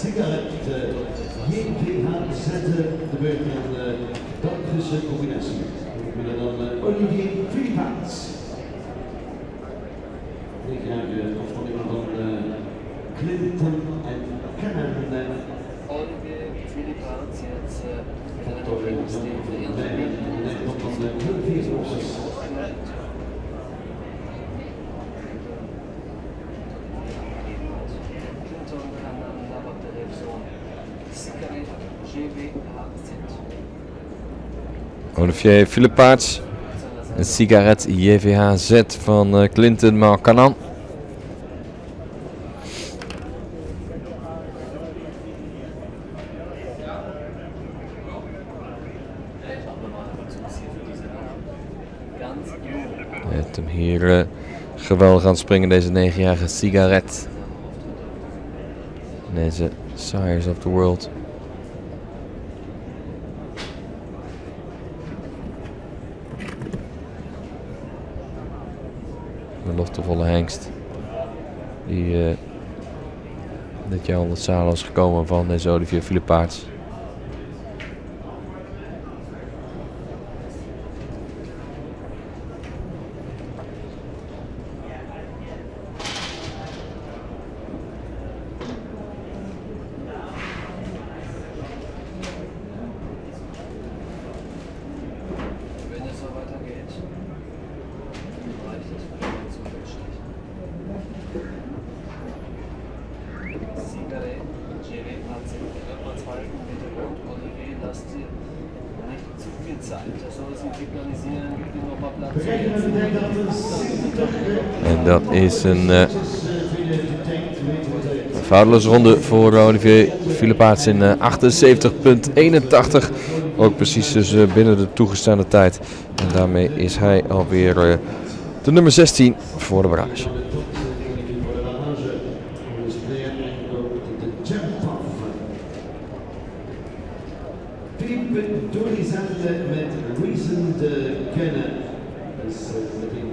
sigaret JVH zetten de beurt aan de Belgische combinatie. We willen dan eh, Olivier Philippaats. Ik ga de afstammeling van eh, Clinton en Cannon. Olivier Philippaat jetzt de Nederland van de Hulpviersboxers. Clinton Olivier Philippaerts. Een sigaret JVHZ van eh, Clinton Malkanan. Schauen wir mal, was uns hier für diese ganz jung Je hebt hem hier eh, geweldig aan het springen, deze 9-jarige sigaret. Deze Sires of the World. Een beloftevolle hengst. Die eh, dit jaar onder het zadel is gekomen van deze Olivier Philippaerts. Sigaret, GW, HC, Körper 2 Hintergrund, Olivier, lasst dir nicht zu viel Zeit. Das soll sich signalisieren, gib dir noch mal Platz. En dat is een eh foutloze ronde voor Olivier Philippaerts in eh, 78,81. Ook precies dus eh, binnen de toegestaande tijd. En daarmee is hij alweer eh, de nummer 16 voor de barrage. ik ben Tony Zander met Reason de Kennen. Dus, uh,